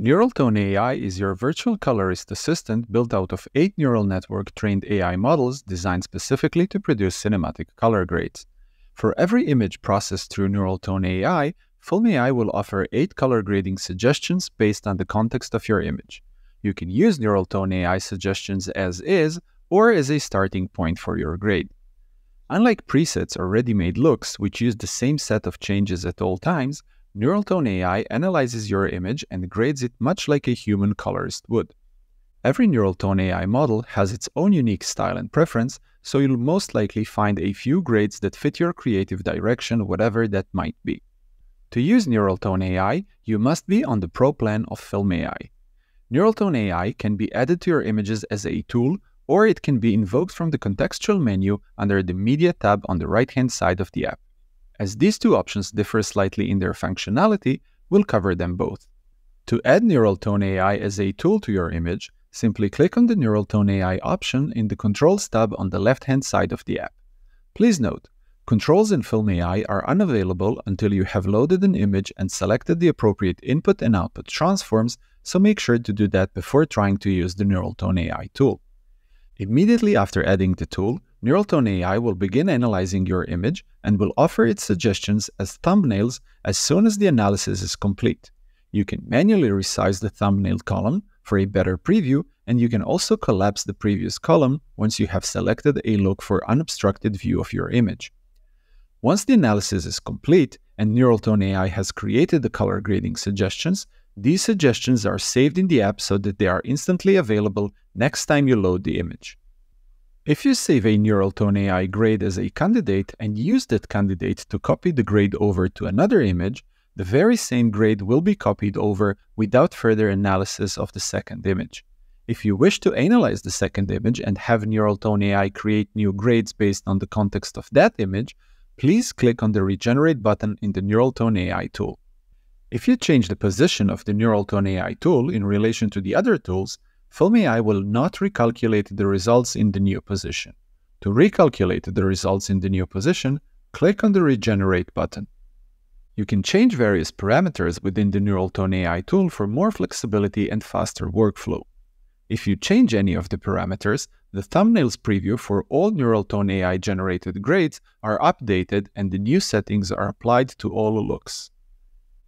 NeuralToneAI is your virtual colorist assistant built out of eight neural network trained AI models designed specifically to produce cinematic color grades. For every image processed through NeuralToneAI, Film AI will offer eight color grading suggestions based on the context of your image. You can use NeuralToneAI suggestions as is or as a starting point for your grade. Unlike presets or ready-made looks, which use the same set of changes at all times, NeuralToneAI analyzes your image and grades it much like a human colorist would. Every NeuralToneAI model has its own unique style and preference, so you'll most likely find a few grades that fit your creative direction, whatever that might be. To use NeuralToneAI, you must be on the Pro plan of Film AI. NeuralToneAI can be added to your images as a tool, or it can be invoked from the contextual menu under the Media tab on the right-hand side of the app. As these two options differ slightly in their functionality, we'll cover them both. To add NeuralToneAI as a tool to your image, simply click on the NeuralToneAI option in the Controls tab on the left-hand side of the app. Please note, controls in fylm.ai are unavailable until you have loaded an image and selected the appropriate input and output transforms, so make sure to do that before trying to use the NeuralToneAI tool. Immediately after adding the tool, NeuralToneAI will begin analyzing your image and will offer its suggestions as thumbnails as soon as the analysis is complete. You can manually resize the thumbnail column for a better preview, and you can also collapse the previous column once you have selected a look for unobstructed view of your image. Once the analysis is complete and NeuralToneAI has created the color grading suggestions, these suggestions are saved in the app so that they are instantly available next time you load the image. If you save a NeuralToneAI grade as a candidate and use that candidate to copy the grade over to another image, the very same grade will be copied over without further analysis of the second image. If you wish to analyze the second image and have NeuralToneAI create new grades based on the context of that image, please click on the Regenerate button in the NeuralToneAI tool. If you change the position of the NeuralToneAI tool in relation to the other tools, fylm.ai will not recalculate the results in the new position. To recalculate the results in the new position, click on the Regenerate button. You can change various parameters within the NeuralToneAI tool for more flexibility and faster workflow. If you change any of the parameters, the thumbnails preview for all NeuralToneAI generated grades are updated and the new settings are applied to all looks.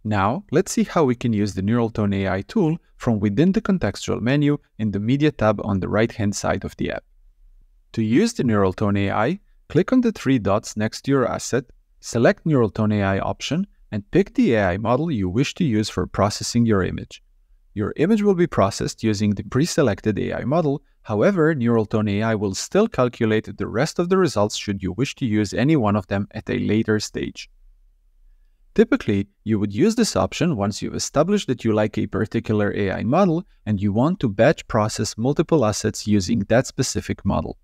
Now, let's see how we can use the NeuralToneAI tool from within the contextual menu in the Media tab on the right-hand side of the app. To use the NeuralToneAI, click on the three dots next to your asset, select NeuralToneAI option, and pick the AI model you wish to use for processing your image. Your image will be processed using the pre-selected AI model, however, NeuralToneAI will still calculate the rest of the results should you wish to use any one of them at a later stage. Typically, you would use this option once you've established that you like a particular AI model and you want to batch process multiple assets using that specific model.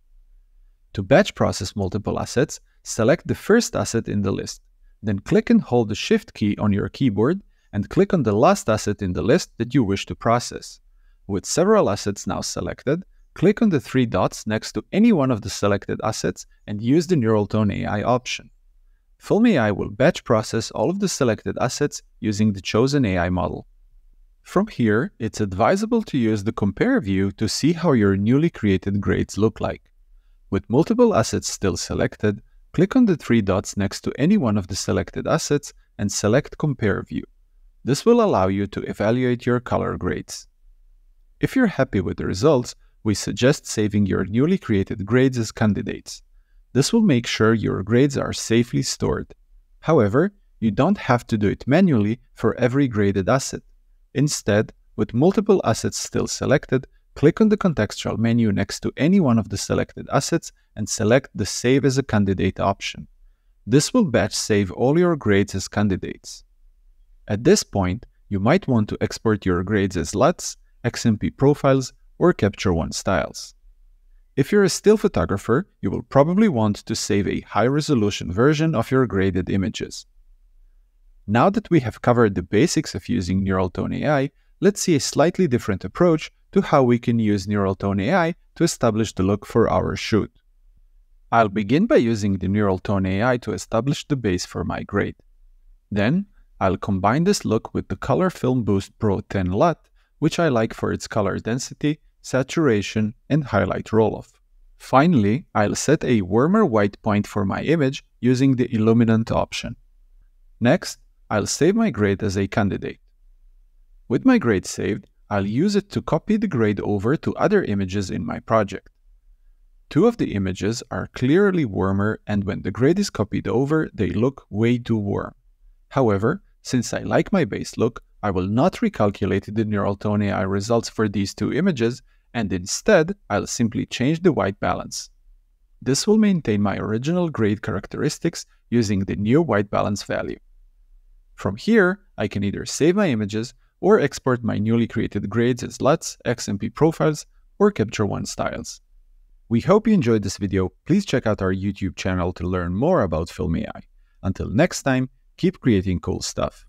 To batch process multiple assets, select the first asset in the list. Then click and hold the Shift key on your keyboard and click on the last asset in the list that you wish to process. With several assets now selected, click on the three dots next to any one of the selected assets and use the NeuralToneAI option. fylm.ai will batch process all of the selected assets using the chosen AI model. From here, it's advisable to use the Compare view to see how your newly created grades look like. With multiple assets still selected, click on the three dots next to any one of the selected assets and select Compare view. This will allow you to evaluate your color grades. If you're happy with the results, we suggest saving your newly created grades as candidates. This will make sure your grades are safely stored. However, you don't have to do it manually for every graded asset. Instead, with multiple assets still selected, click on the contextual menu next to any one of the selected assets and select the Save as a Candidate option. This will batch save all your grades as candidates. At this point, you might want to export your grades as LUTs, XMP profiles, or Capture One styles. If you're a still photographer, you will probably want to save a high-resolution version of your graded images. Now that we have covered the basics of using NeuralToneAI, let's see a slightly different approach to how we can use NeuralToneAI to establish the look for our shoot. I'll begin by using the NeuralToneAI to establish the base for my grade. Then, I'll combine this look with the Color Film Boost Pro 10 LUT which I like for its color density, saturation, and highlight roll-off. Finally, I'll set a warmer white point for my image using the Illuminant option. Next, I'll save my grade as a candidate. With my grade saved, I'll use it to copy the grade over to other images in my project. Two of the images are clearly warmer and when the grade is copied over, they look way too warm. However, since I like my base look, I will not recalculate the NeuralToneAI results for these two images and instead I'll simply change the white balance. This will maintain my original grade characteristics using the new white balance value. From here, I can either save my images or export my newly created grades as LUTs, XMP profiles, or Capture One styles. We hope you enjoyed this video. Please check out our YouTube channel to learn more about fylm.ai. Until next time, keep creating cool stuff.